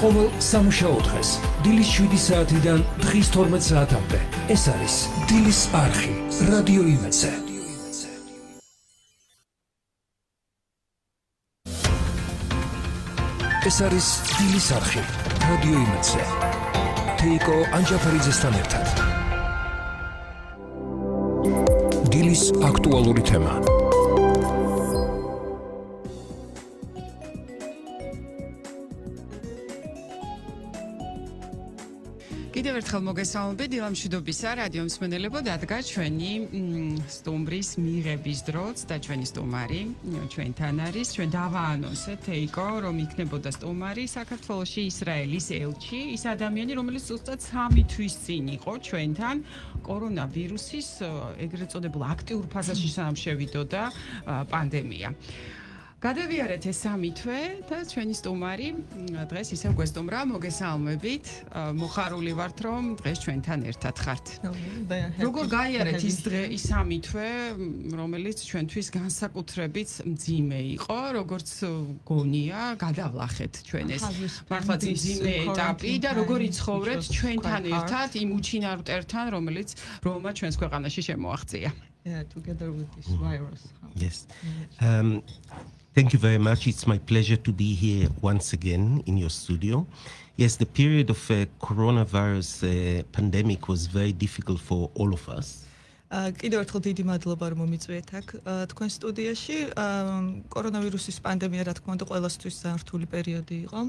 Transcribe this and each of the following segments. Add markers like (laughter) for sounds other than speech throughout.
ყოველ სამუშაო დღეს დილის 7 საათიდან დღის 12 საათამდე. ეს არის დილის არხი რადიო იმედზე ეს არის დილის არხი რადიო იმედზე თეიკო ანჯაფარიძესთან ერთად. დილის აქტუალური თემა ერთხელ მოგესალმებით. დილამშვიდობისა რადიო მსმენელებო დადგა ჩვენი სტუმრის მიღების დროც და ჩვენი სტუმარი. ჩვენთან არის ჩვენ დავაანონსეთ ეიკო რომ იქნებოდა სტუმარი საქართველოსი ისრაელის ელჩი. ის ადამიანი რომელიც უბრალოდ 3 თვის წინ იყო ჩვენთან. კორონავირუსის ეგრეთ წოდებულ აქტიურ ფაზაში სამ შევიდოდა პანდემია გადავიარეთ ეს სამი თვე და ჩვენი სტუმარი დღეს ისევ გვესტუმრა მოგესალმებით. მოხარული ვართ რომ დღეს ჩვენთან ერთად ხართ. როგორ გაიარეთ ის დღე ის სამი თვე რომელიც ჩვენთვის განსაკუთრებით მძიმე იყო როგორც გონია გადავლახეთ ჩვენ ეს მართლაც მძიმე ეტაპი და როგორ იცხოვრეთ ჩვენთან ერთად იმ უჩინარტერთან რომელიც რომა ჩვენს ქვეყანაში შემოაღწია. Yeah together with this virus yes. Um Thank you very much. It's my pleasure to be here once again in your studio. Yes, the period of uh, coronavirus uh, pandemic was very difficult for all of us. კიდევ ერთხელ დიდი მადლობა რომ მომიწვიეთ აქ თქვენ სტუდიაში კორონავირუსის პანდემია რა თქმა უნდა ყველასთვის ზართული პერიოდი იყო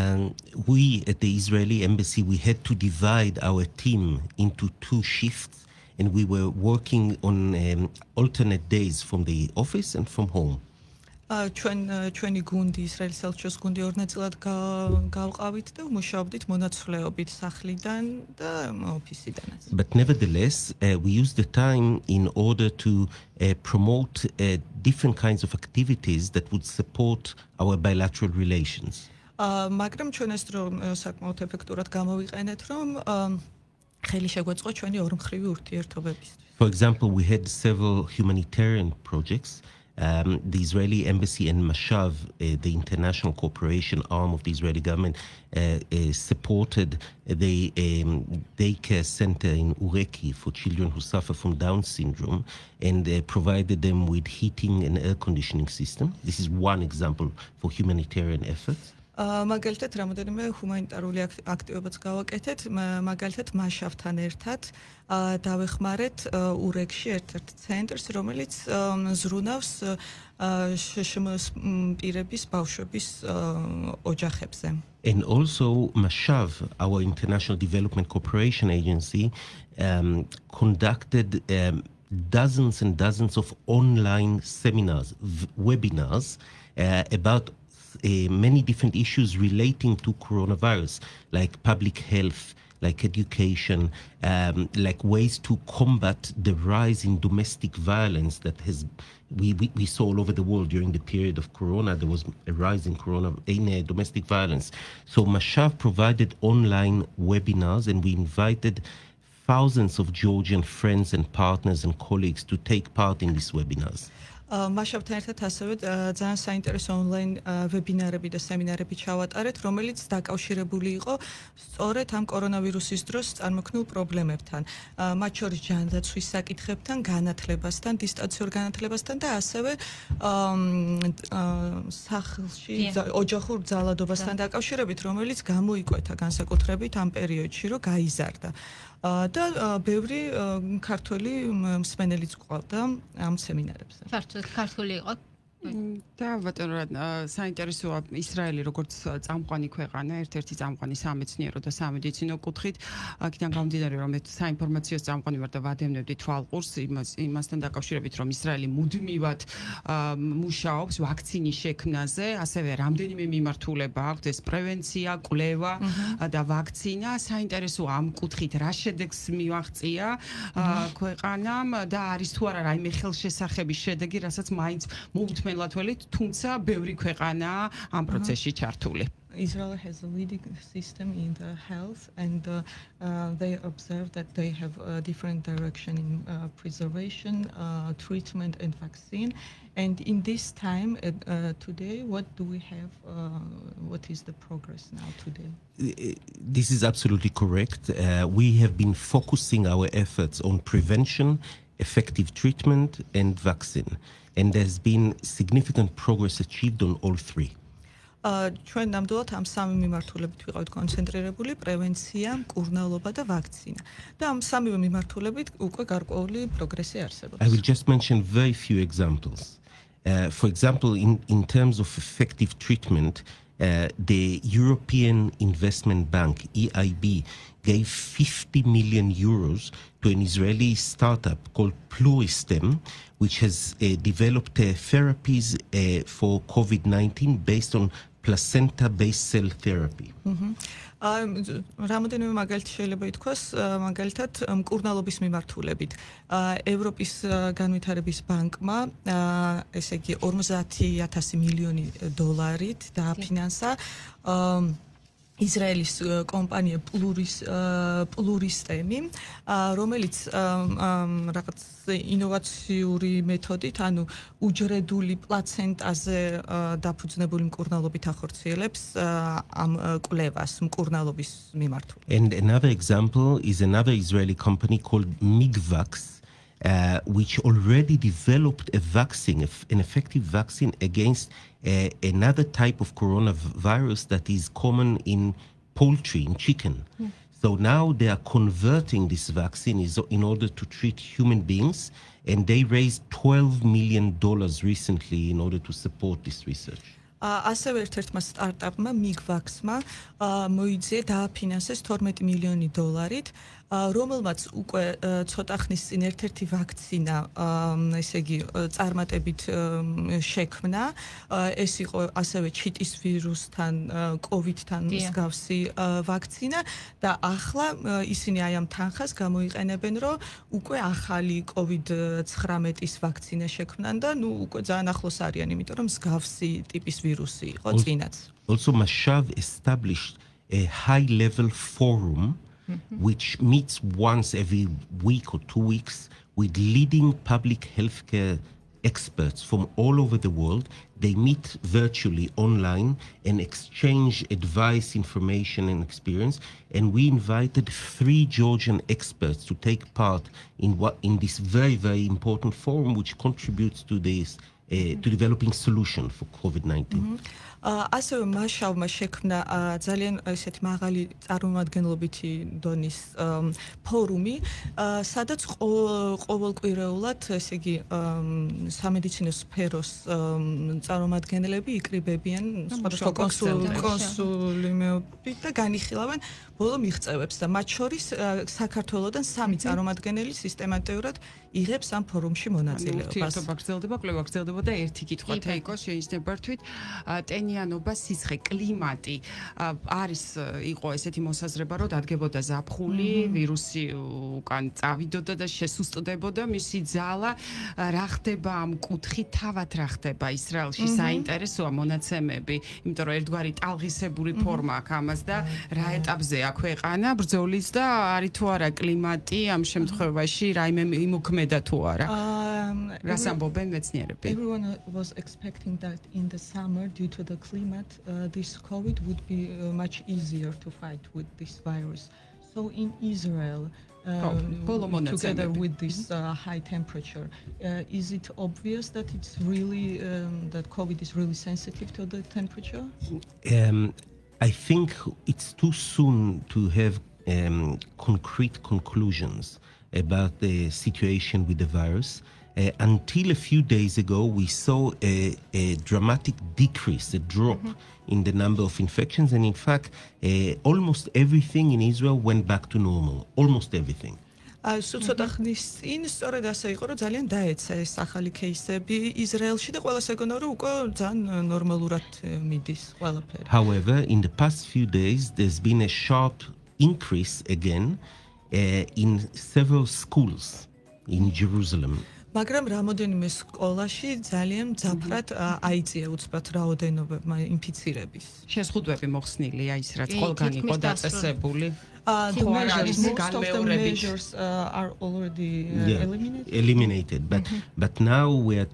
and we at the Israeli embassy we had to divide our team into two shifts and we were working on um, alternate days from the office and from home ჩვენ ჩვენი გუნდი ისრაელის ელჩოს გუნდი ორ ნაწილად გავყავით და მუშაობდით მონაცვლეობით სახლიდან და ოფისიდანაც. But nevertheless, uh, we use the time in order to uh, promote uh, different kinds of activities that would support our bilateral relations. აა მაგრამ ჩვენ ეს დრო საკმაოდ ეფექტურად გამოვიყენეთ, რომ ხელი შეგვეწყო ჩვენი ორმხრივი ურთიერთობებისთვის. For example, we had several humanitarian projects um, the Israeli embassy in Mashav, uh, the international cooperation arm of the Israeli government, uh, uh, supported the um, daycare center in Ureki for children who suffer from Down syndrome and uh, provided them with heating and air conditioning system. This is one example for humanitarian efforts. მაგალითად რამოდენიმე ჰუმანიტარული აქტივობაც გავაკეთეთ. მაგალითად მაშავთან ერთად დავეხმარეთ ურეკში ერთ-ერთ ცენტრს რომელიც ზრუნავს შშმს პირების ბავშვების ოჯახებზე. And also Mashav our international development cooperation agency um, conducted um, dozens and dozens of online seminars webinars uh, about uh, many different issues relating to coronavirus, like public health, like education, um, like ways to combat the rise in domestic violence that has we, we, we, saw all over the world during the period of corona. There was a rise in corona in uh, domestic violence. So Mashav provided online webinars, and we invited thousands of Georgian friends and partners and colleagues to take part in these webinars. მასშტაბთან ერთად ასევე ძალიან საინტერესო ონლაინ ვებინარები და სემინარები ჩავატარეთ, რომელიც დაკავშირებული იყო სწორედ ამ კორონავირუსის დროს წარმოქმნილ პრობლემებთან. მათ შორის ჯანდაცვის საკითხებთან, განათლებასთან, დისტანციურ განათლებასთან და ასევე სახლში ოჯახურ ძალადობასთან დაკავშირებით, რომელიც გამოიკვეთა განსაკუთრებით ამ პერიოდში, რომ გაიზარდა. და ბევრი ქართველი მსმენელიც ყავდა ამ სემინარებზე. ქართული იყო და ბატონო რა საინტერესოა ისრაელი როგორც წამყვანი ქვეყანა ერთ-ერთი წამყვანი სამეცნიერო და სამედიცინო კუთხით. აქედან გამომდინარე რომ ეს საინფორმაციო წამყვანი ვარ და ვადევნებდი თვალყურს იმას იმასთან დაკავშირებით რომ ისრაელი მუდმივად მუშაობს ვაქცინის შექმნაზე ასევე რამდენიმე მიმართულება აქვს ეს პრევენცია, კვლევა და ვაქცინა. საინტერესოა ამ კუთხით რა შედეგს მივაღწია ქვეყანამ და არის თუ არა რაიმე ხელშესახების შედეგი რასაც მაინც მოუთმენ მელათველით, თუმცა ბევრი ქვეყანაა ამ პროცესში ჩართული. Israel has a leading system in the health and uh, uh, they observe that they have a different direction in uh, preservation, uh, treatment and vaccine And in this time uh, uh, today, what do we have? Uh, what is the progress now today? This is absolutely correct. Uh, we have been focusing our efforts on prevention, effective treatment, and vaccine. And there's been significant progress achieved on all three. ჩვენ ნამდვილად ამ სამი მიმართულებით ვიყავით კონცენტრირებული პრევენცია, მკურნალობა და ვაქცინა. და ამ სამივე მიმართულებით უკვე გარკვეული პროგრესი არსებობს. I will just mention very few examples. Uh, for example, in, in terms of effective treatment, uh, the European Investment Bank, EIB, gave 50 million euros to an Israeli startup called Pluristem, which has uh, developed uh, therapies uh, for COVID 19 based on placenta based cell therapy. აი რამოდენიმე მაგალითი შეიძლება ითქვას მაგალითად მკურნალობის მიმართულებით. ევროპის განვითარების ბანკმა ესე იგი 50000 მილიონი დოლარით დააფინანსა ისრაელის კომპანია პლურის პლურისტემი, რომელიც რაღაც ინოვაციური მეთოდით, ანუ უჯრედული პლაცენტაზე დაფუძნებული მკურნალობით ახორციელებს ამ კვლევას მკურნალობის მიმართულებით. And another example is another Israeli company called Migvax uh, which already developed a vaccine, an effective vaccine against uh, another type of coronavirus that is common in poultry, in chicken. Mm. So now they are converting this vaccine in order to treat human beings, and they raised $12 million recently in order to support this research. ასევე ერთ-ერთმა სტარტაპმა Migvax-მა მოიძიე დააფინანსეს 12 მილიონი დოლარით. რომელმაც უკვე ცოტა ხნის წინ ერთ-ერთი ვაქცინა, ესე იგი, წარმატებით შექმნა. ეს იყო ასევე ჩიტის ვირუსთან, კოვიდთან მსგავსი ვაქცინა. და ახლა ისინი აი ამ თანხას გამოიყენებენ, რომ უკვე ახალი კოვიდ-19-ის ვაქცინა შექმნან და ნუ უკვე ძალიან ახლოს არიან, იმიტომ რომ მსგავსი ტიპის ვირუსი Also, Also, Mashav established a high level forum mm-hmm. which meets once every week or two weeks with leading public healthcare experts from all over the world. They meet virtually online and exchange advice, information, and experience. And we invited three Georgian experts to take part in what in this very, very important forum, which contributes to this Eh, to developing solution for COVID-19. Ასევე მაშავმა შექმნა ძალიან ესეთი მაღალი წარმომადგენლობითი დონის ფორუმი, სადაც ყოველკვირეულად, ესე იგი, სამედიცინო სფეროს წარმომადგენლები იკრიბებიან სხვადასხვა კონსულიმეობით და განიხილავენ ბოლო მიღწევებს. და მათ შორის საქართველოსდან სამი წარმომადგენელი სისტემატურად იღებს ამ ფორუმში მონაწილეობას. ურთიერთობა გრძელდება, კვლევა გრძელდება და ერთი კითხვა თეიკო შეიძლება რთვით ტენიანობა, სიცხე, კლიმატი. არის იყო ესეთი მოსაზრება, რომ დადგებოდა ზაფხული, ვირუსი უკან წავიდოდა და შესუსტდებოდა მისი ძალა. რა ხდება ამ კუთხით თავად რა ხდება ისრაელში? საინტერესოა მონაცემები, იმიტომ რომ ერთგვარი ტალღისებური ფორმა აქვს ამას და რა ეტაპზეა ქვეყანა? ბრძოლის და არის თუ არა კლიმატი ამ შემთხვევაში? რაიმე იმოქმედა თუ არა? რას ამბობენ მეცნიერები? everyone was expecting that in the summer due to the climate uh, this covid would be uh, much easier to fight with this virus. So in israel um, together with this uh, high temperature uh, is it obvious that it's really um, that covid is really sensitive to the temperature? Um, I think it's too soon to have um, concrete conclusions about the situation with the virus. Uh, until a few days ago, we saw a, a dramatic decrease, a drop mm-hmm. in the number of infections. And in fact, uh, almost everything in Israel went back to normal, almost everything. სწორედ ასე იყო, რომ ძალიან დაეცა ეს ახალი кейსები ისრაელში და ეგონა, რომ უკვე ძალიან ნორმალურად მიდის ყველაფერი. However, in the past few days there's been a sharp increase again uh, in several schools in Jerusalem. მაგრამ რამოდენიმე სკოლაში ძალიან ძაფრად აიწია უცბად რაოდენობებმა ინფიცირების. შეზღუდვები მოხსნილია ის რაც ყველგან იყო დაწესებული. Uh, the measures, most of the measures uh, are already uh, yeah, eliminated. Eliminated, but mm-hmm. but now we are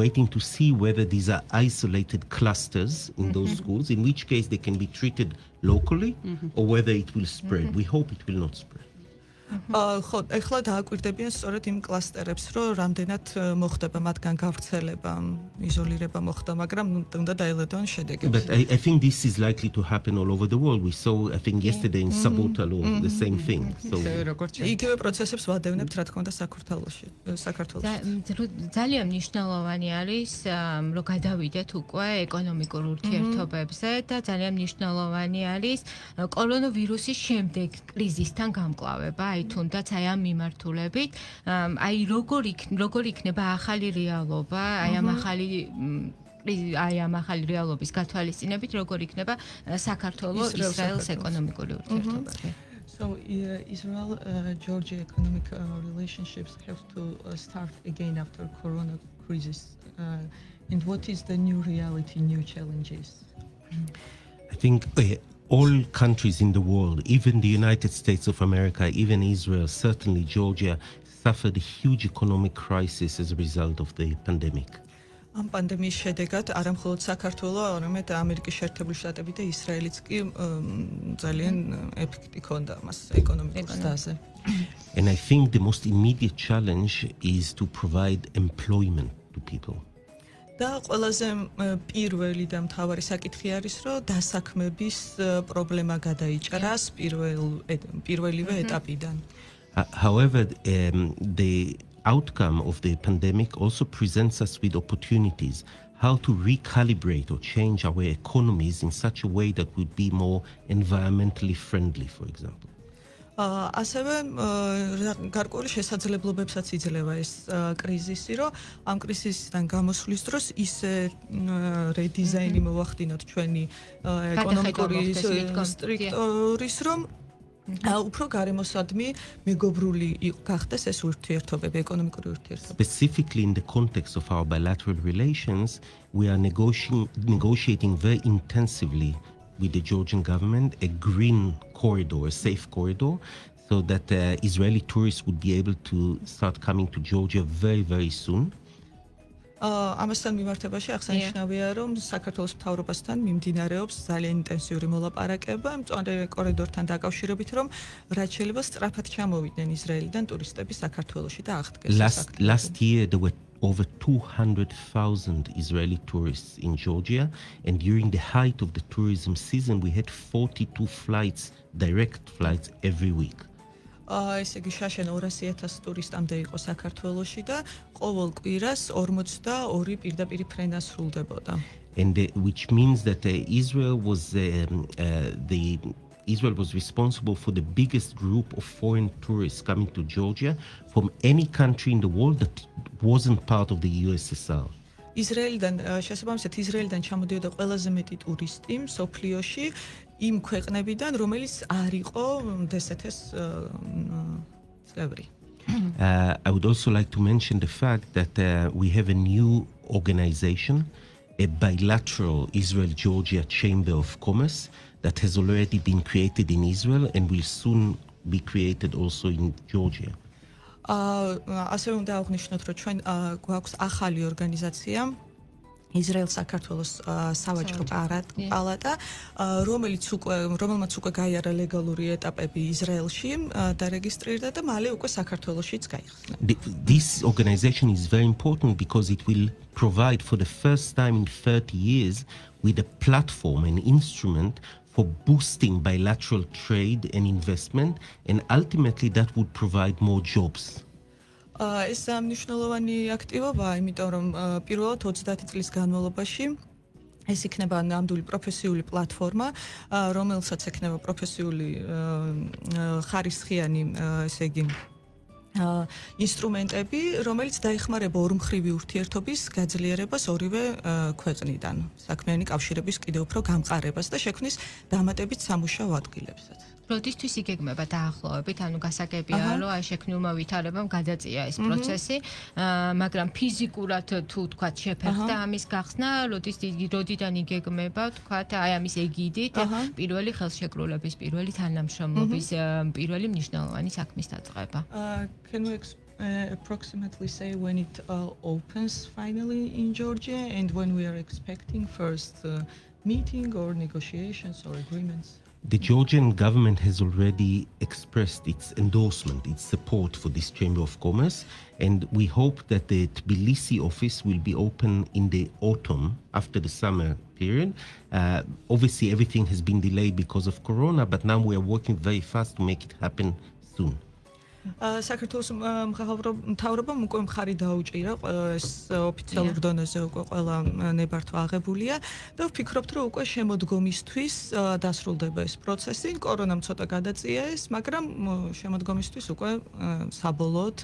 waiting to see whether these are isolated clusters in mm-hmm. those schools, in which case they can be treated locally, mm-hmm. or whether it will spread. We hope it will not spread. ხო, ეხლა დააკვირდებიან სწორედ იმ კლასტერებს, რომ რამდენად მოხდება მათგან გავრცელება, იზოლირება მოხდა, მაგრამ უნდა დაელოდონ შედეგები. But I, I think this is likely to happen all over the world. We saw I think yesterday in Sabotalo mm -hmm. the same thing. So იგივე პროცესებს ვადევნებთ რა თქმა უნდა საქართველოში, საქართველოში. ძალიან მნიშვნელოვანი არის რომ გადავიდეთ უკვე ეკონომიკურ ურთიერთობებზე და ძალიან მნიშვნელოვანი არის კორონავირუსის შემდეგ კრიზისთან გამკლავება. აი თუნდაც აი ამ მიმართულებით აი როგორ როგორ იქნება ახალი რეალობა აი ამ ახალი აი ამ ახალი რეალობის გათვალისწინებით როგორ იქნება საქართველოს ისრაელის ეკონომიკური ურთიერთობები. So uh, Israel uh, Georgia economic uh, relationships have to uh, start again after corona crisis. uh, and what is the new reality new challenges? I think uh, all countries in the world, even the United States of America, even Israel, certainly Georgia, suffered a huge economic crisis as a result of the pandemic. ამ პანდემიის შედეგად არა მხოლოდ საქართველო, არამედ ამერიკის შეერთებული შტატები და ისრაელიც კი ძალიან ეფექტი ქონდა მას ეკონომიკურ სტაზე. And I think the most immediate challenge is to provide employment to people. და ყველაზე პირველი და მთავარი საკითხი არის, რომ დასაქმების პრობლემა გადაიჭრას პირველ პირველივე ეტაპიდან. However, um, the outcome of the pandemic also presents us with opportunities how to recalibrate or change our economies in such a way that would be more environmentally friendly, for example. ასევე გარკვეული შესაძლებლობებსაც იძლევა ეს კრიზისი, რომ ამ კრიზისიდან გამოსვლის დროს ისე რედიზაინი მოვახდინოთ ჩვენი ეკონომიკური სტრუქტურის, რომ ა უფრო გარემოსადმი მეგობრული გახდეს ეს ურთიერთობები, ეკონომიკური ურთიერთობები. Specifically in the context of our bilateral relations, we are negotiating negotiating very intensively with the Georgian government a green corridor, a safe corridor, so that uh, Israeli tourists would be able to start coming to Georgia very, very soon. ამასთან მიმართებაში აღსანიშნავია, რომ საქართველოს მთავრობასთან მიმდინარეობს ძალიან ინტენსიური მოლაპარაკება მწვანე კორიდორთან დაკავშირებით, რომ რაც შეიძლება სწრაფად ჩამოვიდნენ ისრაელიდან ტურისტები საქართველოში და აღდგეს. Last last year there were over 200,000 Israeli tourists in Georgia. And during the height of the tourism season, we had 42 flights, direct flights every week. ესე იგი შაშენ 200.000 ტურისტამდე იყო საქართველოში და ყოველ კვირას 42 პირდაპირ ფრენა სრულდებოდა. And the, which means that uh, Israel was um, uh, the Israel was responsible for the biggest group of foreign tourists coming to Georgia from any country in the world that wasn't part of the USSR. ისრაელიდან შესაბამისად ისრაელიდან ჩამოდიოდა ყველაზე მეტი ტურისტი სოფლიოში იმ ქვეყნებიდან რომელიც არ იყო დსთ-ს წევრი. (coughs) Uh, I would also like to mention the fact that uh, we have a new organization, a bilateral Israel Georgia Chamber of Commerce, that has already been created in Israel and will soon be created also in Georgia. აა ასე უნდა აღნიშნოთ, რომ ჩვენ გვაქვს ახალი ორგანიზაცია ისრაელ საქართველოს სავაჭრო პალატა, რომელიც უკვე რომელმაც უკვე გაიარა ლეგალური ეტაპები ისრაელში დარეგისტრირდა და მალე უკვე საქართველოსშიც გაიხსნა. This organization is very important because it will provide for the first time in 30 years with a platform and instrument for boosting bilateral trade and investment and ultimately that would provide more jobs. ეს მნიშვნელოვანი აქტივობაა, იმიტომ რომ პირველად 30 წლის განმავლობაში ეს იქნება ნამდვილი პროფესიული პლატფორმა, რომელსაც ექნება პროფესიული ხარისხიანი, ესე იგი, ინსტრუმენტები, რომელიც დაეხმარება ორმხრივი ურთიერთობის გაძლიერებას ორივე ქვეყნიდან, საქმიანი კავშირების კიდევ უფრო გამყარებას და შექმნის დამატებით სამუშაო ადგილებსაც. როდისთვის იგეგმება დაახლოებით, ანუ გასაგებია, რომ აი შექმნილმა ვითარებამ გადაწია ეს პროცესი, მაგრამ ფიზიკურად თუ თქვა შეფერხდა ამის გახსნა, როდის როდიდან იგეგმება, თქვა აი ამის ეგიდით პირველი ხელშეკრულების, პირველი თანამშრომლობის, პირველი მნიშვნელოვანი საქმის დაწყება. Can we uh, approximately say when it uh, opens finally in Georgia and when we are expecting first uh, meeting or negotiations or agreements? The Georgian government has already expressed its endorsement, its support for this Chamber of Commerce, and we hope that the Tbilisi office will be open in the autumn after the summer period. Uh, obviously, everything has been delayed because of Corona, but now we are working very fast to make it happen soon. საქართველოს მთავრობამ უკვე მხარი დაუჭირა ეს ოფიციალურ დონეზე უკვე ყველა ნებართვა აღებულია და ვფიქრობთ რომ უკვე შემოდგომისთვის დასრულდება ეს პროცესი. კორონამ ცოტა გადაწია ეს მაგრამ შემოდგომისთვის უკვე საბოლოოდ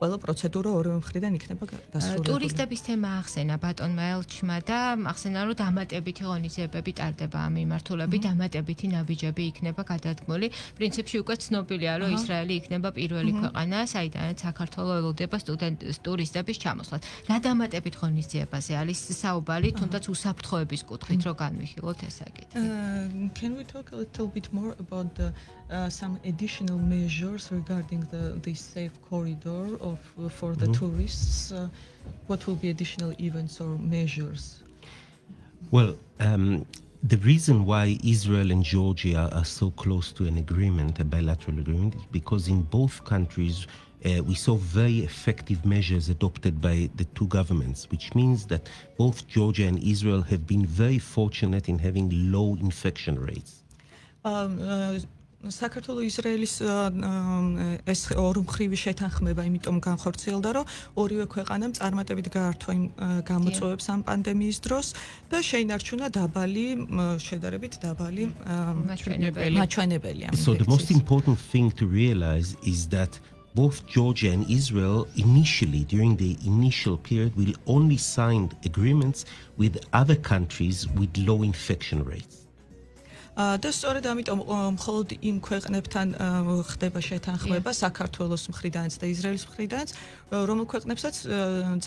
ყველა პროცედურა ორივე მხრიდან იქნება დასრულებული. ტურისტების თემა ახსენა ბატონმა ელჩმა და ახსენა რომ დამატებითი ღონისძიებები ტარდება ამ მიმართულებით, დამატებითი ნაბიჯები იქნება გადადგმული. პრინციპში უკვე ცნობილია რომ ისრაელი იქნება პირველი ქვეყანა, საიდანაც საქართველოს ელოდება სტუდენტ ტურისტების ჩამოსვლას. რა დამატებით ღონისძიებაზე არის საუბარი, თუნდაც უსაფრთხოების კუთხით რო განვიხილოთ ეს საკითხი. Can we talk a little bit more about the uh, some additional measures regarding the this safe corridor of for the mm -hmm. tourists uh, what will be additional events or measures well um, the reason why Israel and Georgia are so close to an agreement, a bilateral agreement, is because in both countries uh, we saw very effective measures adopted by the two governments, which means that both Georgia and Israel have been very fortunate in having low infection rates. Um, uh, საქართველოს ისრაელის ეს ორმხრივი შეთანხმება იმიტომ განხორციელდა, რომ ორივე ქვეყანამ წარმატებით გაართვა იმ გამოწვევებს ამ პანდემიის დროს და შეინარჩუნა დაბალი შედარებით დაბალი მაჩვენებელი. So the most important thing to realize is that both Georgia and Israel initially during the initial period will only sign agreements with other countries with low infection rates. და სწორედ ამიტომ მხოლოდ იმ ქვეყნებთან ხდება შეთანხმება საქართველოს მხრიდანაც და ისრაელის მხრიდანაც რომელ ქვეყნებსაც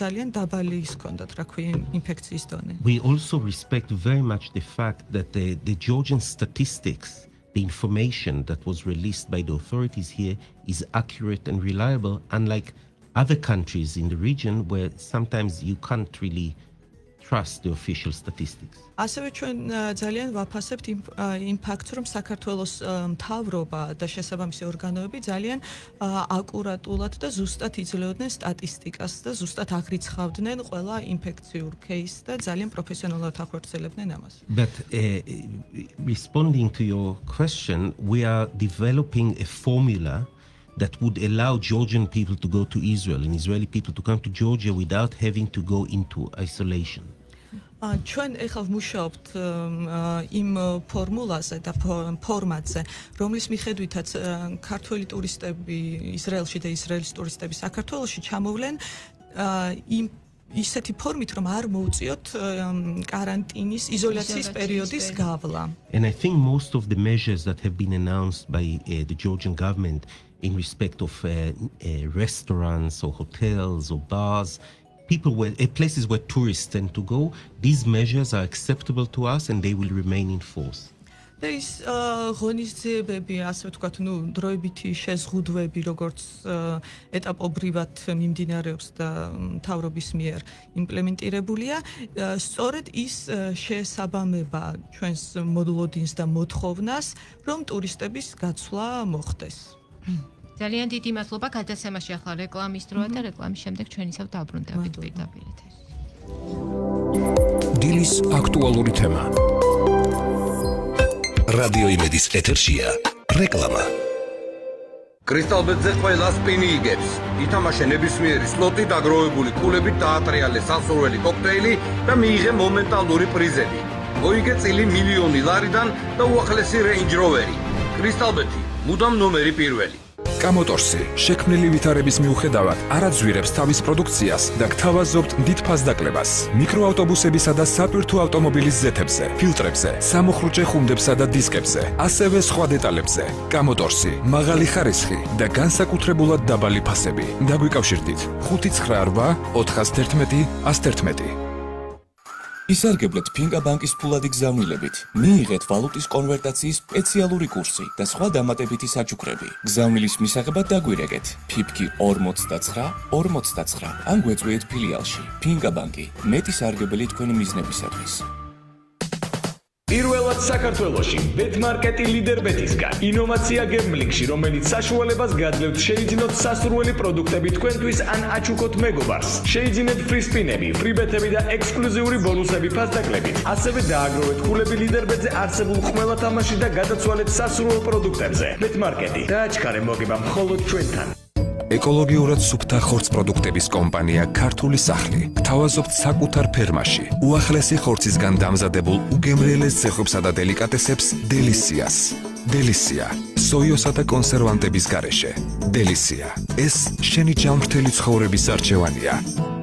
ძალიან დაბალი ის ჰქონდათ რა ქვია ინფექციის დონე. We also respect very much the fact that the the Georgian statistics the information that was released by the authorities here is accurate and reliable unlike other countries in the region where sometimes you can't really trust the official statistics. ასევე ჩვენ ძალიან ვაფასებთ იმ ფაქტს, რომ საქართველოს მთავრობა და შესაბამისი ორგანოები ძალიან აკურატულად და ზუსტად იძლეოდნენ სტატისტიკას და ზუსტად აღრიცხავდნენ ყველა ინფექციურ кейს და ძალიან პროფესიონალურად ახორციელებდნენ ამას. But uh, responding to your question, we are developing a formula that would allow Georgian people to go to Israel and Israeli people to come to Georgia without having to go into isolation. ჩვენ ეხლა ვმუშაობთ იმ ფორმულაზე და ფორმატზე, რომლის მიხედვითაც ქართველი ტურისტები ისრაელში და ისრაელის ტურისტები საქართველოში ჩამოვლენ იმ ისეთი ფორმით, რომ არ მოუწიოთ каранტინის, იზოლაციის პერიოდის გავლა. And I think most of the measures that have been announced by uh, the Georgian government in respect of uh, uh, restaurants or hotels or bars people where uh, places where tourists tend to go these measures are acceptable to us and they will remain in force და ის ღონისძიებები ასე ვთქვათ, ნუ დროებითი შეზღუდვები, როგორც ეტაპობრივად მიმდინარეობს და თავრობის მიერ იმპლემენტირებულია, სწორედ ის შესაბამება ჩვენს მოდლოდინს და მოთხოვნას, რომ ტურისტების გაცვლა მოხდეს. ძალიან დიდი მადლობა გადაცემაში ახლა რეკლამის დროა და რეკლამის შემდეგ ჩვენ ისევ დაბრუნდებით პირდაპირ ეთერში. დილის აქტუალური თემა. რადიო იმედის ეთერშია რეკლამა. კრისტალბეტზე ყველა სპინი იგებს. ითამაშე ნებისმიერი სლოტი დაგროვებული კულებით დაატრიალე სასურველი კოქტეილი და მიიღე მომენტალური პრიზები. მოიგე წილი მილიონი ლარიდან და უახლესი რეინჯ როვერი. კრისტალბეტი, მუდამ ნომერი პირველი. კამოტორსი შექმნილი ვითარების მიუხედავად არაძვირებს თავის პროდუქციას და გთავაზობთ დიდ ფასდაკლებას მიკროავტობუსებისა და სატვირთო ავტომობილის ზეთებზე, ფილტრებზე, სამოხრუჭე ხუნდებსა და დისკებზე, ასევე სხვა დეტალებზე. კამოტორსი მაღალი ხარისხი და განსაკუთრებულად დაბალი ფასები. დაგვიკავშირდით 598 411 111 ისარგებლეთ ფინკა ბანკის ფულადი გზავნილებით. მიიღეთ ვალუტის კონვერტაციის სპეციალური კურსი და სხვა დამატებითი საჩუქრები. გზავნილის მისაღებად დაგვირეკეთ ფიფკი 49 49 ან გვეწვიეთ ფილიალში. ფინკა ბანკი მეტი სარგებელი თქვენი მიზნებისათვის. პირველად საქართველოში ბეტმარკეტი ლიდერ ბეტისგან ინოვაცია გემბლინგში რომელიც საშუალებას გაძლევთ შეიძინოთ სასურველი პროდუქტები თქვენთვის ან აჩუქოთ მეგობარს. შეიძინეთ ფრისპინები ფრიბეტები და ექსკლუზიური ბონუსები ფასდაკლებით. ასევე დააგროვეთ ქულები ლიდერ ბეტზე არსებულ ყველა თამაში და გადაცვალეთ სასურველ პროდუქტებზე. ბეტმარკეტი დააჩქარე მოგება მხოლოდ ჩვენთან ეკოლოგიურად სუფთა ხორც პროდუქტების კომპანია ქართული სახლი. გთავაზობთ საკუთარ ფერმაში. უახლესი ხორცისგან დამზადებულ უგემრიელეს ცეხვებსა და დელიკატესებს დელისიას. დელისია. სოიოსა და კონსერვანტების გარეშე. დელისია. ეს შენი ჯანმრთელი ცხოვრების არჩევანია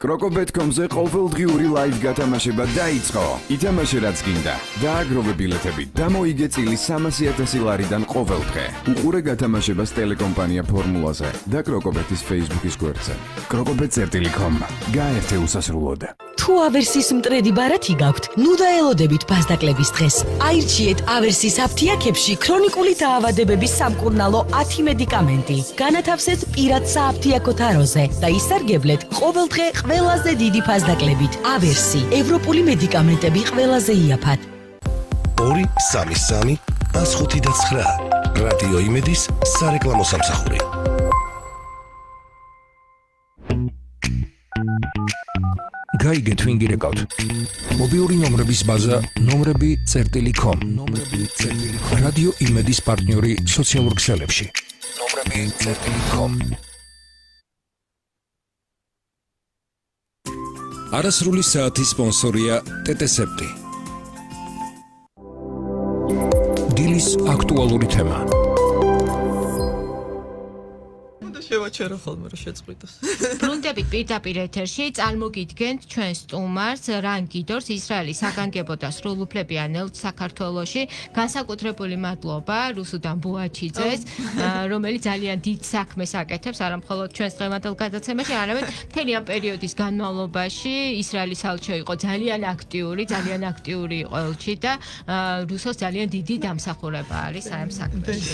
კროკობეტ.com-ზე ყოველდღიური ლაივ გათამაშება დაიწყო. ითამაშე რაც გინდა. დააგროვე ბილეთები და მოიგე წილი 300.000 ლარიდან ყოველდღე. უყურე გათამაშებას ტელეკომპანია ფორმულაზე და კროკობეტის Facebook-ის გვერდზე. კროკობეტ.com გაერთე უსასრულოდ. თუ ავერსის მტრედი ბარათი გაქვთ, ნუ დაელოდებით ფასდაკლების დღეს. აირჩიეთ ავერსის აფთიაქებში ქრონიკული დაავადებების სამკურნალო 10 მედიკამენტი. განათავსეთ პირად სააფთიაქო თაროზე და ისარგებლეთ ყოველდღე ყველაზე დიდი ფასდაკლებით. ავერსი, ევროპული მედიკამენტები ყველაზე იაფად. 2 3 3 5 რადიო იმედის სარეკლამო სამსახური. გაიგე თვინგი რეკავთ. მობილური ნომრების ბაზა nomrebi.com. nomrebi.com. რადიო იმედის პარტნიორი სოციალურ ქსელებში. nomrebi.com. არასრული საათის სპონსორია TTSEPTI. დილის აქტუალური თემა. შევაჩერო ხოლმე რომ შეწყვიტოს. ბრუნდებით პირდაპირ ეთერში წარმოგიდგენთ ჩვენ სტუმარს რანგიდორს ისრაელის საგანგებო და სრულუფლებიან ელთ საქართველოში. განსაკუთრებული მადლობა რუსუდან ბუაჩიძეს რომელიც ძალიან დიდ საქმეს აკეთებს არა მხოლოდ ჩვენს დღევანდელ გადაცემაში არამედ მთელი ამ პერიოდის განმავლობაში ისრაელის ალჩო იყო ძალიან აქტიური ძალიან აქტიური იყო ელჩი და რუსოს ძალიან დიდი დამსახურება არის ამ საქმეში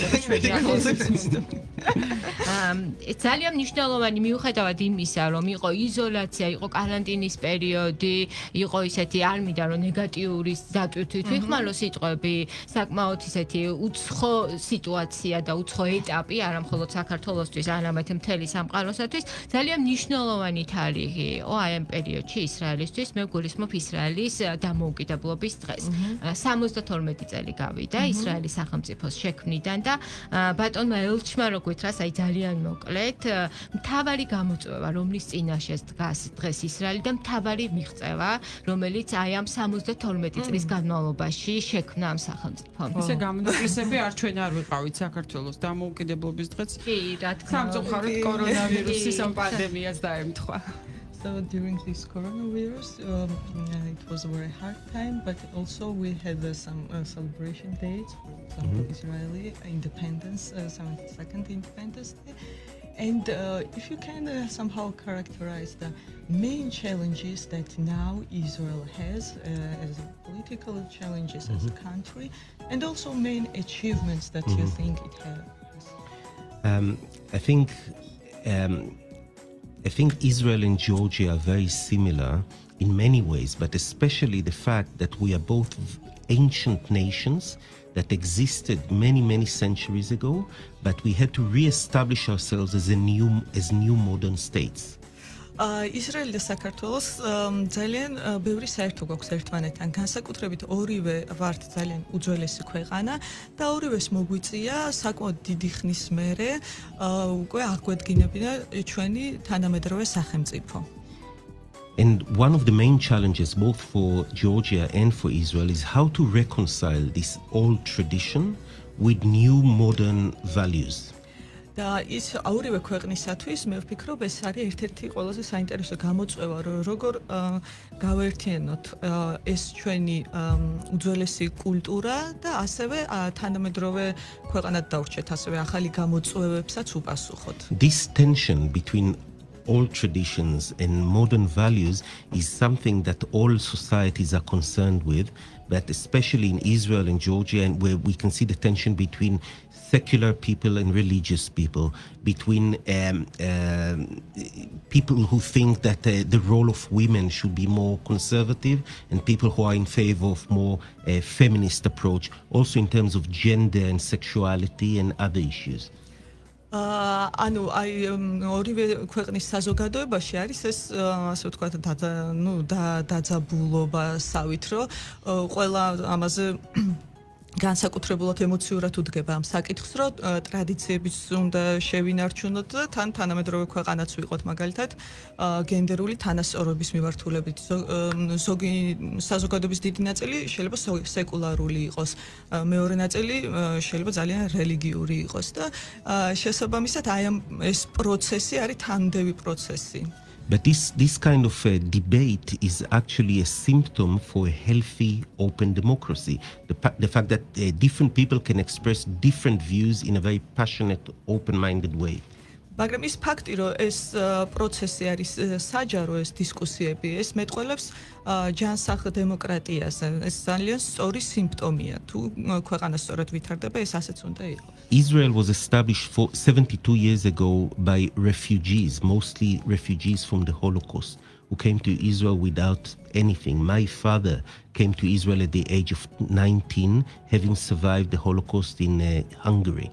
ძალიან მნიშვნელოვანი მიუხედავად იმისა, რომ იყო იზოლაცია, იყო каранტინის პერიოდი, იყო ისეთი არმიდან რომ ნეგატიური დატვირთვით ვიხმალო სიტყვები, საკმაოდ ისეთი უცხო სიტუაცია და უცხო ეტაპი, არა მხოლოდ საქართველოსთვის, არამედ მთელი სამყაროსათვის, ძალიან მნიშვნელოვანი თარიღი იყო აი ამ პერიოდში ისრაელისთვის. მე გულისხმობ ისრაელის დამოუკიდებლობის დღეს. 72 წელი გავიდა ისრაელის სახელმწიფოს შექმნიდან და ბატონმა ელჩმა როგვითრას აი ძალიან მოკლე მოკლედ მთავარი გამოწვევა რომლის წინაშეც დგას დღეს ისრაელი და მთავარი მიღწევა რომელიც აი ამ 72 წლის განმავლობაში შექმნა ამ სახელმწიფომ. ესე გამოდაყრისები არ ჩვენ არ ვიყავით საქართველოს დამოუკიდებლობის დღეც. კი რა თქმა უნდა. სამწუხაროდ კორონავირუსის ამ პანდემიას დაემთხვა. So during this coronavirus, um, uh, it was a very hard time, but also we had uh, some uh, celebration dates, for example, mm-hmm. Israeli independence, uh, 72nd Independence Day. And uh, if you can uh, somehow characterize the main challenges that now Israel has uh, as political challenges mm-hmm. as a mm-hmm. country, and also main achievements that mm-hmm. you think it has. Um, I think um, I think Israel and Georgia are very similar in many ways, but especially the fact that we are both ancient nations that existed many many centuries ago but we had to re-establish ourselves as a new as new modern states ისრაელი და საქართველოს ძალიან ბევრი საერთო გვაქვს ერთმანეთთან. განსაკუთრებით ორივე ვართ ძალიან უძველესი ქვეყანა და ორივეს მოგვიწია საკმაოდ დიდი ხნის მერე უკვე აღვედგინებინა ჩვენი თანამედროვე სახელმწიფო. And one of the main challenges, both for Georgia and for Israel, is how to reconcile this old tradition with new modern values. და ის აურივე ქვეყნისათვის მე ვფიქრობ ეს არის ერთ-ერთი ყველაზე საინტერესო გამოწვევა რომ როგორ გავერთიენოთ ეს ჩვენი უძველესი კულტურა და ასევე თანამედროვე ქვეყანად დავრჩეთ ასევე ახალი გამოწვევებსაც უპასუხოთ This tension between old traditions and modern values is something that all societies are concerned with but especially in Israel and Georgia, and where we can see the tension between secular people and religious people, between um, uh, people who think that uh, the role of women should be more conservative, and people who are in favor of more uh, feminist approach, also in terms of gender and sexuality and other issues. აა ანუ აი ორივე ქვეყნის საზოგადოებაში არის ეს ასე ვთქვათ ნუ დაძაბულობა სავით რომ ყველა ამაზე განსაკუთრებულად ემოციურად უდგება ამ საკითხს, რომ ტრადიციების უნდა შევინარჩუნოთ და თან თანამედროვე ქვეყანაც ვიყოთ, მაგალითად, გენდერული თანასწორობის მიმართულებით. ზოგი საზოგადოების დიდი ნაწილი შეიძლება სეკულარული იყოს, მეორე ნაწილი შეიძლება ძალიან რელიგიური იყოს და შესაბამისად აი ამ ეს პროცესი არის თანდევი პროცესი. But this, this kind of uh, debate is actually a symptom for a healthy, open democracy. The, the fact that uh, different people can express different views in a very passionate, open minded way მაგრამ ის ფაქტი, რომ ეს პროცესი არის საჯარო ეს დისკუსიები, ეს მეტყველებს ჯანსაღ დემოკრატიას. ეს ძალიან სწორი სიმპტომია. თუ ქვეყანა სწორად ვითარდება, ეს ასეც უნდა იყოს. Israel was established for 72 years ago by refugees, mostly refugees from the Holocaust. Who came to Israel without anything. My father came to Israel at the age of 19, having survived the Holocaust in uh, Hungary.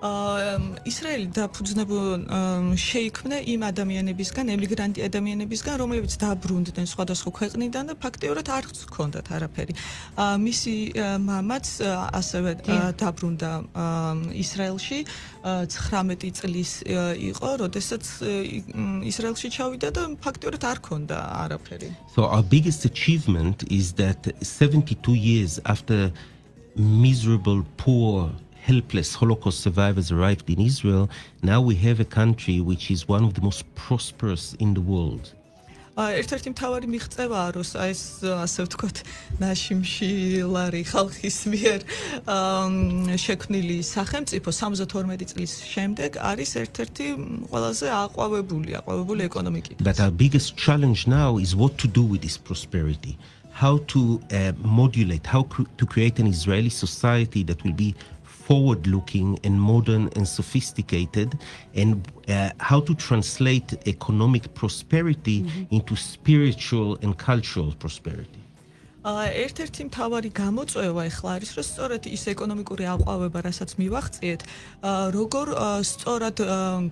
ისრაელი დაფუძნებულ შეიქმნა იმ ადამიანებისგან, ემიგრანტი ადამიანებისგან, რომლებიც დაბრუნდნენ სხვადასხვა ქვეყნიდან და ფაქტიურად არ ჰქონდათ არაფერი. მისი მამაც ასევე დაბრუნდა ისრაელში 19 წლის იყო, როდესაც ისრაელში ჩავიდა და ფაქტიურად არ ჰქონდა არაფერი. So our biggest achievement is that 72 years after miserable poor helpless Holocaust survivors arrived in Israel, now we have a country which is one of the most prosperous in the world. ერთ-ერთი მთავარი მიღწევაა რომ ეს ასე ვთქვათ ნაშიმშილარი ხალხის მიერ შექმნილი სახელმწიფო 72 წლის შემდეგ არის ერთ-ერთი ყველაზე აყვავებული აყვავებული ეკონომიკით. But our biggest challenge now is what to do with this prosperity. How to uh, modulate, how cr to create an Israeli society that will be forward looking and modern and sophisticated and uh, how to translate economic prosperity mm-hmm. into spiritual and cultural prosperity ერთ-ერთი მთავარი გამოწვევა ახლა არის, რომ სწორედ ის ეკონომიკური აყვავება, რასაც მივახციეთ, როგორ სწორად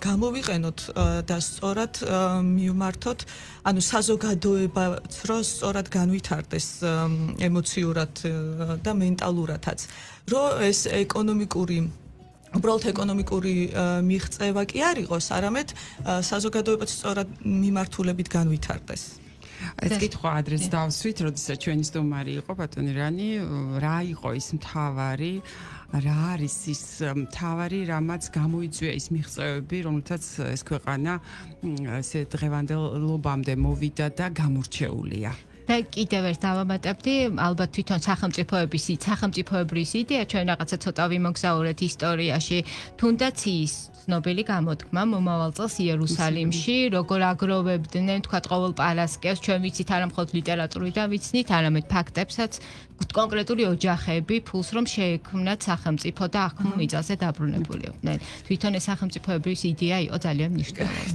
გამოვიყენოთ და სწორად მივმართოთ, ანუ საზოგადოებაც რო სწორად განვითარდეს ემოციურად და მენტალურადაც. რომ ეს ეკონომიკური უბრალოდ ეკონომიკური მიღწევა კი არ იყოს, არამედ საზოგადოებაც სწორად მიმართულებით განვითარდეს. ეს კითხვა ადრეც დავსვით, როდესაც ჩვენი სტუმარი იყო ბატონი რანი, რა იყო ის მთავარი რა არის ის მთავარი რამაც გამოიწვია ის მიღწევები, რომელთაც ეს ქვეყანა ესე დღევანდელობამდე მოვიდა და გამორჩეულია. და კიდევ ერთ დავამატებდი, ალბათ თვითონ სახელმწიფოების სახელმწიფოებრივი იდეა ჩვენ რაღაცა ცოტა ვიმოგზაურეთ ისტორიაში, თუნდაც ის ცნობილი გამოთქმა მომავალ წელს იერუსალიმში, როგორ აგროვებდნენ თქვა ყოველ პარასკევს, ჩვენ ვიცით არა მხოლოდ ლიტერატურით და ვიცით, არამედ ფაქტებსაც, კონკრეტული ოჯახები ფულს რომ შეექმნათ სახელმწიფო და აქ მიწაზე დაბრუნებული იყვნენ. თვითონ ეს სახელმწიფოების იდეა იყო ძალიან მნიშვნელოვანი.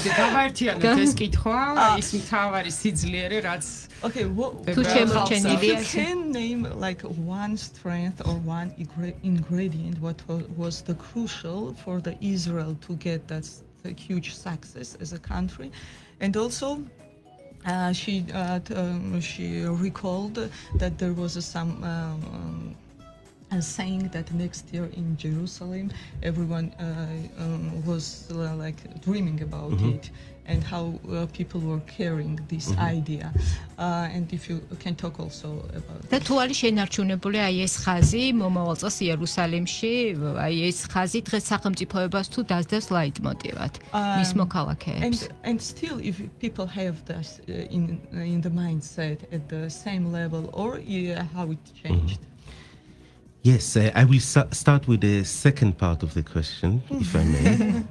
(laughs) გავაერთიანოთ ეს კითხვა, ის მთავარი სიძლიერე, რაც Okay, what to can name like one strength or one ingredient what was the crucial for the Israel to get that huge success as a country and also uh, she uh, um, she recalled that there was some um, and saying that next year in Jerusalem everyone uh, um, was uh, like dreaming about Mhm. it and how uh, people were carrying this Mhm. idea. Uh, and if you can talk also about და თუ არის შენარჩუნებული აი ეს ხაზი მომავალ წელს იერუსალიმში აი ეს ხაზი დღეს სახელმწიფოებას თუ დაძდევს ლაიტმოტივად მის Um, მოქალაქეებს? and and still if people have this uh, in in the mindset at the same level or uh, how it changed Yes, uh, I will start with the second part of the question, if I may.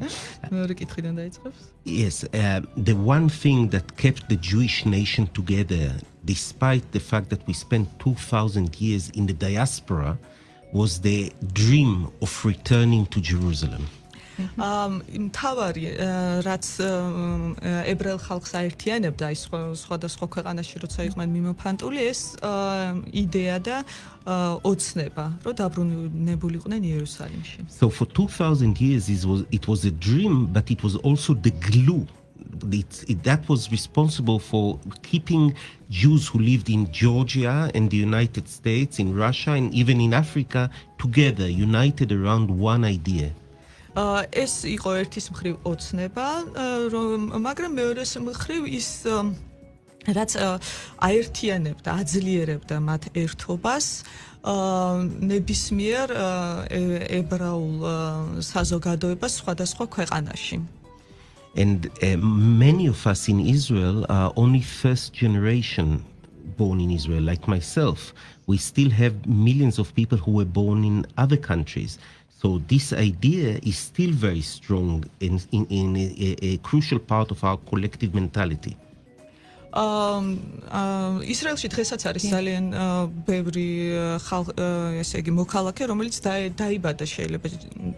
(laughs) yes, uh, the one thing that kept the Jewish nation together, despite the fact that we spent 2,000 years in the diaspora, was the dream of returning to Jerusalem ამ მთავარი აა, რაც აა, ებრაელ ხალხს აერთიანებდა ის სხვა- სხვადასხვა ქვეყანაში როცა იყვნენ მიმოფანტული ეს აა, იდეა და აა, ოცნება რომ დაბრუნებულიყვნენ იერუსალიმში So for 2,000 years, it was, it was a dream, but it was also the glue. It, it, that was responsible for keeping Jews who lived in Georgia and the United States, in Russia, and even in Africa together, united around one idea. ეს იყო ერთის მხრივ ოცნება მაგრამ მეორეს მხრივ ის რაც აერთიანებდა აძლიერებდა მათ ერთობას ნებისმიერ ებრაულ საზოგადოებას სხვადასხვა ქვეყანაში And uh, many of us in Israel are only first generation born in Israel, like myself. We still have millions of people who were born in other countries. So this idea is still very strong in, in, in a, a crucial part of our collective mentality. აა ისრაელში დღესაც არის ძალიან აა, ბევრი ხალ ესე იგი მოქალაქე რომელიც დაი- დაიბადა შეიძლება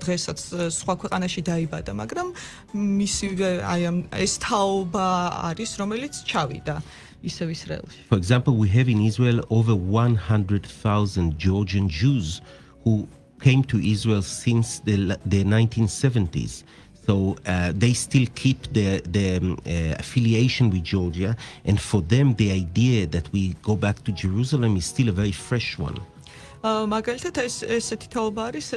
დღესაც აა, სხვა ქვეყანაში დაიბადა მაგრამ მისი აი ამ ეს თაობა არის რომელიც ჩავიდა ისევ ისრაელში For example, we have in Israel over 100,000 Georgian Jews who came to Israel since the, the 1970s. So uh, they still keep their, their um, uh, affiliation with Georgia, and for them, the idea that we go back to Jerusalem is still a very fresh one. აა, მაგალითად ეს ესეთი თაობა არის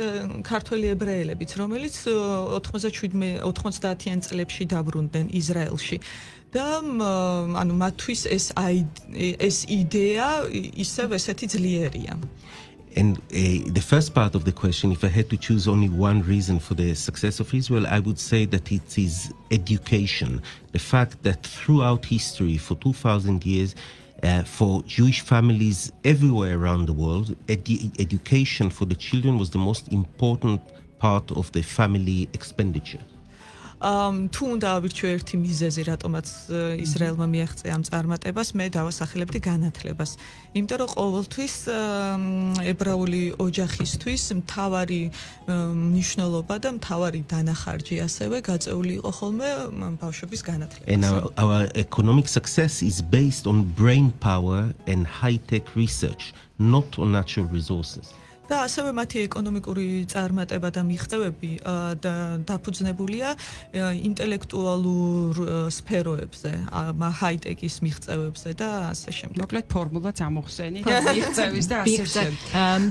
ქართველი ებრაელებიც რომელიც აა, 97 90-იან წლებში დაბრუნდნენ ისრაელში და ანუ მათთვის ეს ეს იდეა ისევ ესეთი ძლიერია And uh, the first part of the question, if I had to choose only one reason for the success of Israel, I would say that it is education. The fact that throughout history, for 2,000 years, uh, for Jewish families everywhere around the world, edu- education for the children was the most important part of the family expenditure. თუ უნდა ავირჩიო ერთი მიზეზი, რატომაც ისრაელმა მიაღწია ამ წარმატებას, მე დავასახელებდი განათლებას. იმიტომ რომ ყოველთვის ებრაული ოჯახისთვის მთავარი მნიშვნელობა და მთავარი დანახარჯი ასევე გაწეული იყო ხოლმე ბავშვების განათლება. And our, our economic success is based on brain power and high tech research, not on natural resources. და ასევე მათი ეკონომიკური წარმატება და მიღწევები და დაფუძნებულია ინტელექტუალურ სფეროებზე, ჰაი-ტექის მიღწევებზე და ასე შემდეგ. მოკლედ ფორმულაც ამოხსენი და (laughs) მიღწევის და ასე შემდეგ.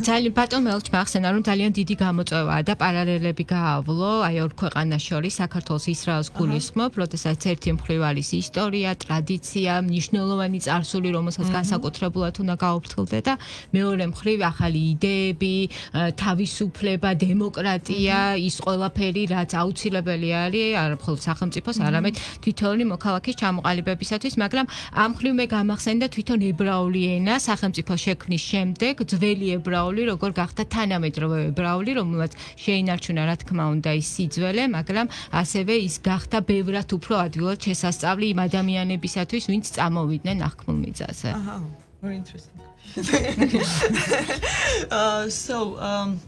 ძალიან ბატონ მელჩ მახსენა რომ ძალიან დიდი გამოწვევაა და პარალელები გაავლო აი ორ ქვეყანას შორის საქართველოს ისრაელს გულისხმობ, როდესაც ერთი მხრივ არის ისტორია, ტრადიცია, მნიშვნელოვანი წარსული, რომელსაც განსაკუთრებულად უნდა გაუფრთხილდე და მეორე მხრივ ახალი იდეები, ა, თავისუფლება, დემოკრატია, ის ყველაფერი, რაც აუცილებელი არის არა მხოლოდ სახელმწიფოს, არამედ თითოეული მოქალაქის ჩამოყალიბებისათვის, მაგრამ ამ მხრივ მე გამახსენდა თვითონ ებრაული ენა სახელმწიფო შექმნის შემდეგ, ძველი ებრაული, როგორ გახდა თანამედროვე ებრაული, რომელსაც შეინარჩუნა რა თქმა უნდა ის სიძველე, მაგრამ ასევე ის გახდა ბევრად უფრო ადვილად შესასწავლი იმ ადამიანებისათვის, ვინც წამოვიდნენ ახკმულ მიწაზე. Aha, very interesting. (laughs) uh, so, um,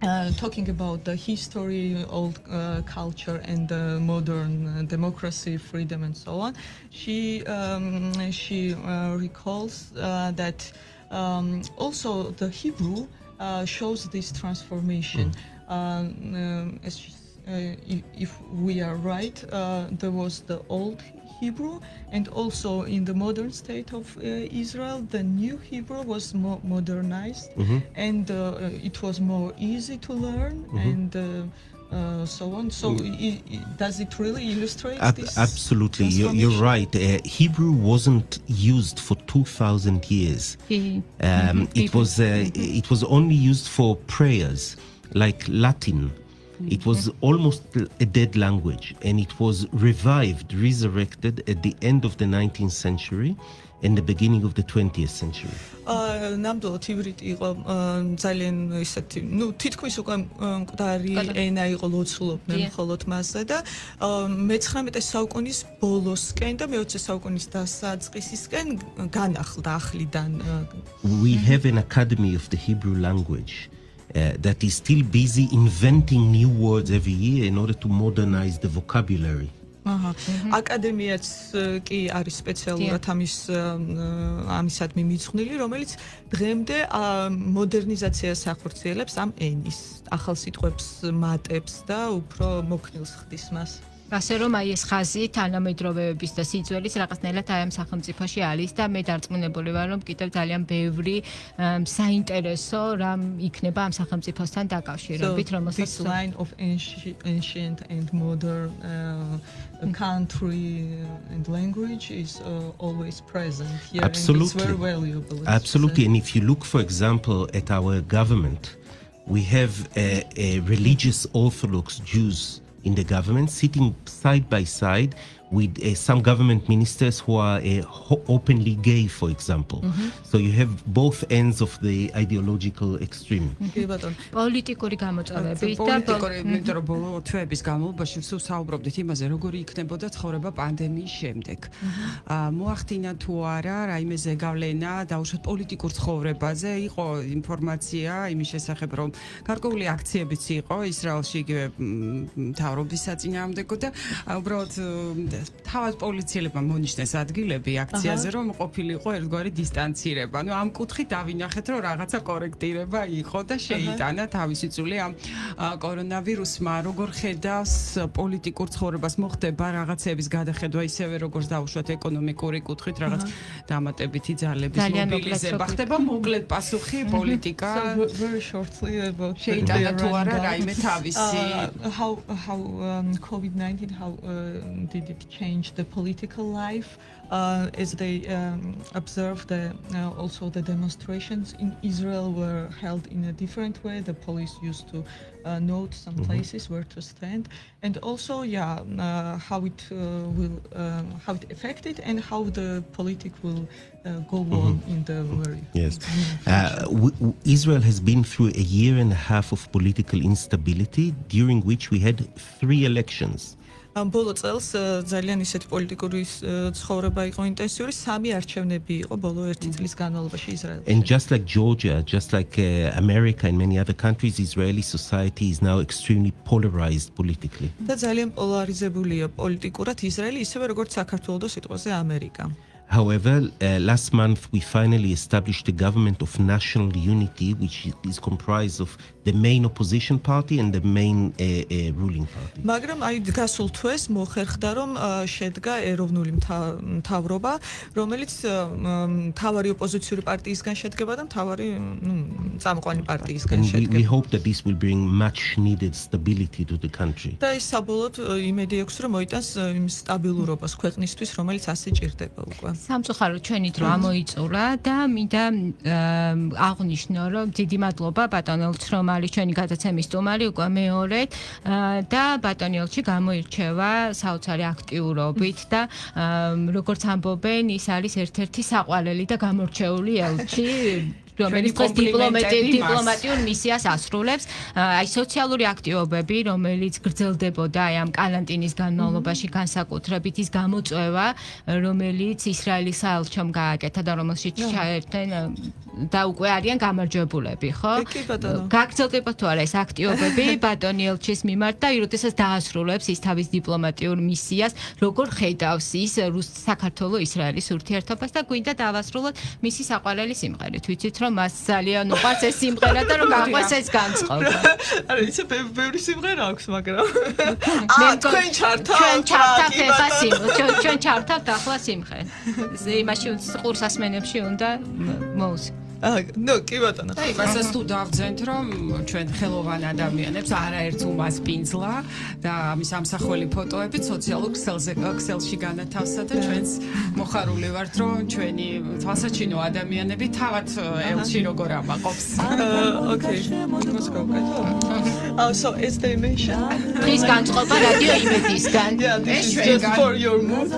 uh, talking about the history, old uh, culture, and the modern uh, democracy, freedom, and so on, she um, she uh, recalls uh, that um, also the Hebrew uh, shows this transformation. Um, um, as she if, if we are right, uh, there was the old Hebrew, and also in the modern state of uh, Israel, the new Hebrew was more modernized, Mhm. and uh, it was more easy to learn, Mhm. and uh, uh, so on. So, i- i- does it really illustrate Ab- this? absolutely, you're, you're right. Uh, Hebrew wasn't used for two thousand years. Um, it was uh, it was only used for prayers, like Latin. It was almost a dead language, and it was revived, resurrected at the end of the 19th century and the beginning of the 20th century. აა ნამდვილად ივრიტი იყო აა, ძალიან ისეთი, ну, თითქმის უკვე აა, მკვდარი ენა იყო ლოცულობდნენ დიახ. მხოლოდ მასზე და აა, მე-19 საუკუნის ბოლოსკენ და მე-20 საუკუნის დასაწყისისკენ განახლდა ახლიდან აა, We have an academy of the Hebrew language uh, that is still busy inventing new words every year in order to modernize the vocabulary. აჰა. აკადემიაც კი არის სპეციალურად ამის ამისადმი მიძღვნილი, რომელიც დღემდე მოდერნიზაციას ახორციელებს ამ ენის, ახალ სიტყვებს მატებს და უფრო მოქნილს ხდის მას. ასე რომ აი ეს ხაზი თანამედროვეების და სიძველის რაღაცნაირად აი ამ სახელმწიფოში არის და მე დარწმუნებული ვარ რომ კიდევ ძალიან ბევრი საინტერესო რამ იქნება ამ სახელმწიფოსთან დაკავშირებით რომელსაც this line of ancient, and modern uh, country and language is uh, always present here Absolutely. and it's very valuable. Absolutely. And if you look, for example, at our government, we have a, a religious Orthodox Jews in the government sitting side by side with uh, some government ministers who are uh, openly gay, for example. Mhm. So you have both ends of the ideological extreme. პოლიტიკური გამოწვევებით და პოლიტიკური, იმიტომ რომ ბოლო თვეების განმავლობაში სულ საუბრობდით იმაზე, როგორი იქნებოდა ცხოვრება პანდემიის შემდეგ. აა მოახდინა თუ არა რაიმე ზეგავლენა დაუშვათ პოლიტიკურ ცხოვრებაზე, იყო ინფორმაცია იმის შესახებ, რომ გარკვეული აქციებიც იყო ისრაელში იგივე მ, მთავრობის საწინააღმდეგო და უბრალოდ თავად პოლიციელებმა მონიშნეს ადგილები აქციაზე, რომ ყოფილიყო ერთგვარი დისტანცირება. ნუ ამ კუთხით დავინახეთ, რომ რაღაცა კორექტირება იყო და შეიტანა თავისი წული ამ კორონავირუსმა. როგორ ხედავს პოლიტიკურ ცხოვრებას მოხდება რაღაცების გადახედვა ისევე როგორც დაუშვათ ეკონომიკური კუთხით რაღაც დამატებითი ძალების მობილიზება. ხდება მოკლედ პასუხი პოლიტიკა. Შეიტანა თუ არა რაიმე თავისი Uh, how how um, COVID-19 how uh, did it change the political life uh, as they um, observed the uh, also the demonstrations in Israel were held in a different way the police used to uh, note some Mhm. places where to stand and also yeah uh, how it uh, will um, how it affected and how the politic will uh, go on in the very Yes. Uh, w- w- Israel has been through a year and a half of political instability, during which we had three elections. ბოლო წელს ძალიან ისეთი პოლიტიკური ცხოვრება იყო ინტენსიური, სამი არჩევნები იყო ბოლო ერთი წლის განმავლობაში ისრაელში. And just like Georgia, just like uh, America and many other countries, Israeli society is now extremely polarized politically. და ძალიან პოლარიზებულია პოლიტიკურად ისრაელი, ისევე როგორც საქართველოს სიტყვაზე ამერიკა. However, uh, last month we finally established a government of national unity, which is comprised of the main opposition party and the main uh, uh, ruling party. მაგრამ აი გასულ თვეს მოხერხდა რომ ა, შედგა ეროვნული მთა- მთავრობა, რომელიც მ, მთავარი ოპოზიციური პარტიისგან შედგება და მთავარი ნუ წამყვანი პარტიისგან And we, შედგება. hope that this will bring much needed stability to the country. და ის საბოლოოდ ა, იმედი აქვს რომ მოიტანს იმ სტაბილურობას ქვეყნისთვის, რომელიც ასე ჭირდება უკვე. სამწუხარო ჩვენი დრო ამოიწურა და მინდა ემ, აღვნიშნო რომ დიდი მადლობა ბატონელს რომ არის ჩვენი გადაცემის სტუმარი უკვე მეორედ აა, და ბატონელში გამოირჩევა საოცარი აქტიურობით და როგორც ამბობენ ის არის ერთ-ერთი საყვარელი და გამორჩეული ელჩი რომელიც დღეს დიპლომატიურ მისიას ასრულებს, აი სოციალური აქტივობები, რომელიც გრძელდებოდა აი ამ კალანტინის განმავლობაში განსაკუთრებით ის გამოწვევა, რომელიც ისრაელის საელჩომ გააკეთა და რომელშიც ჩაერთნენ და უკვე არიან გამარჯვებულები, ხო? კი ბატონო. გაგრძელდება თუ არა ეს აქტივობები (laughs) ბატონი ელჩის მიმართ და როდესაც დაასრულებს ის თავის დიპლომატიურ მისიას, როგორ ხედავს ის რუს საქართველოს ისრაელის ურთიერთობას და გვინდა დავასრულოთ მისი საყვარელი სიმღერით. ვიცით რომ რომ მას ძალიან უყვარს ეს სიმღერა და რომ გაყვეს ეს განწყობა. (laughs) არა, იცი ბევრი სიმღერა აქვს, მაგრამ (laughs) აა თქვენ ჩართავთ (laughs) ჩვენ ჩართავთ ახლა სიმღერა, ჩვენ ჩართავთ ახლა სიმღერა. იმაში ყურსასმენებში უნდა მოუს. ნუ კი ბატონო. და იმასაც თუ დავძენთ, რომ ჩვენ ხელოვან ადამიანებს არაერთ უმას პინძლა და ამის ამსახველი ფოტოები სოციალურ ქსელზე ქსელში განათავსა და ჩვენს მოხარული ვართ, რომ ჩვენი თვალსაჩინო ადამიანები თავად ელში როგორ ამაყობს. ოკეი. Oh, so it's the immersion. Please განწყობა რადიო იმედისგან. Yeah, this is just for your mood.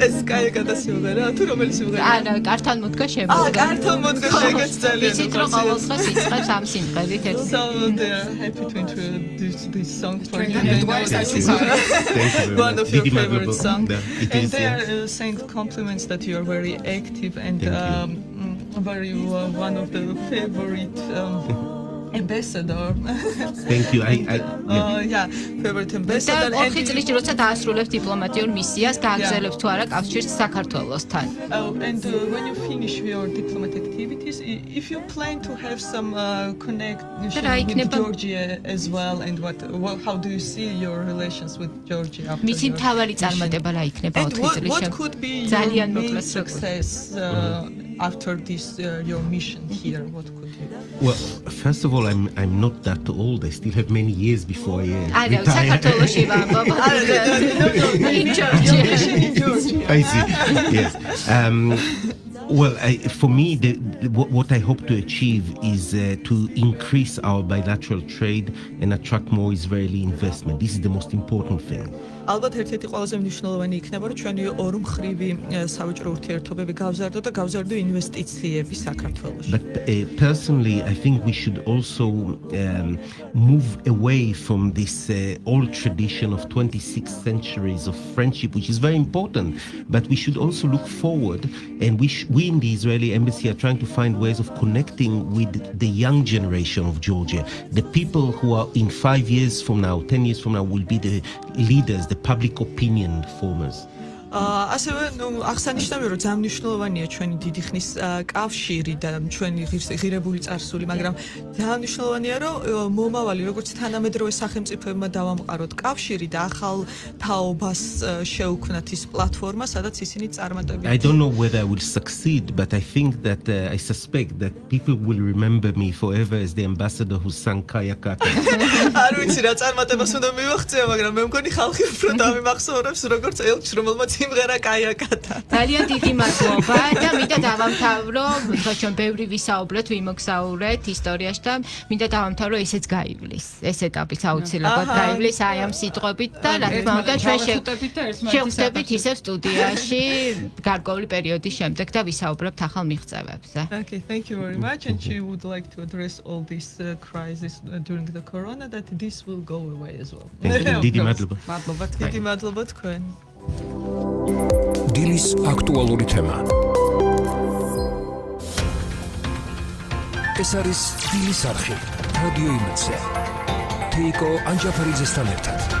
ეს კაი გადასვლა გადასიმღერა თუ რომელი სიმღერა? არა, კართან მოდგა შემოდგა. აა, კართან მოდგა შეგეც ძალიან. იცით რომ ყოველდღეს იწყებს ამ სიმღერით ერთ. So they are happy to introduce this song for you. One of your favorite songs. And they are uh, saying compliments that you are very active and um, very uh, one of the favorite um, ambassador. Thank you. I I yeah, uh, yeah favorite ambassador. და 4 წლის როცა დაასრულებს დიპლომატიურ მისიას, გააგზავნებს თუ არა კავშირს საქართველოსთან. Oh, and uh, when you finish your diplomatic activities, if you plan to have some uh, connection with Georgia as well and what, what how do you see your relations with Georgia after მისი მთავარი წარმატება რა იქნება 4 წლის შემდეგ? Your main success uh, after this uh, your mission here? What could you? Well, first of all, I'm I'm not that old. I still have many years before I uh, I know, retire. I see. Yes. Um, well, I, for me, the, what, what, I hope to achieve is uh, to increase our bilateral trade and attract more Israeli investment. This is the most important thing ალბათ ერთ-ერთი ყველაზე მნიშვნელოვანი იქნება, რომ ჩვენი ორმხრივი საბჭრო ურთიერთობები გავზარდო და გავზარდო ინვესტიციები საქართველოში. But uh, personally, I think we should also um, move away from this uh, old tradition of 26 centuries of friendship, which is very important. But we should also look forward, and we we in the Israeli embassy are trying to find ways of connecting with the young generation of Georgia, the people who are in five years from now, ten years from now, will be the leaders, the public opinion formers. ასევე ნუ აღსანიშნავია რომ ძალიან მნიშვნელოვანია ჩვენი დიდი ხნის კავშირი და ჩვენი ღირებული წარსული, მაგრამ ძალიან მნიშვნელოვანია რომ მომავალი როგორც თანამედროვე სახელმწიფოებმა დავამყაროთ კავშირი და ახალ თაობას შეუქმნათ ის პლატფორმა, სადაც ისინი წარმატებენ. I don't know whether I will succeed, but I think that uh, I suspect that people will remember me forever as the ambassador who sang Kaya Kata. (laughs) არ ვიცი რა წარმატებას უნდა მივახცია, მაგრამ მე მგონი ხალხი უფრო დამიმახსოვრებს როგორც ელჩ, რომელმაც სიმღერა кая კატა. ძალიან დიდი მადლობა და მინდა დავამთავრო, ხო ჩვენ ბევრი ვისაუბრეთ, ვიმოგზაურეთ ისტორიაში და მინდა დავამთავრო ესეც გაივლის. ეს ეტაპიც აუცილებლად გაივლის აი ამ სიტყვებით და რა თქმა უნდა ჩვენ შევხვდებით ისევ სტუდიაში გარკვეული პერიოდის შემდეგ და ვისაუბრებთ ახალ მიღწევებზე. Okay, thank you very much and she would like to address all this uh, crisis uh, during the corona that this will go away as well. დიდი მადლობა. მადლობა თქვენ. დიდი მადლობა თქვენ. დილის აქტუალური თემა. ეს არის დილის არხი. რადიო იმედზე. თეიკო ანჯაფარიძესთან ერთად.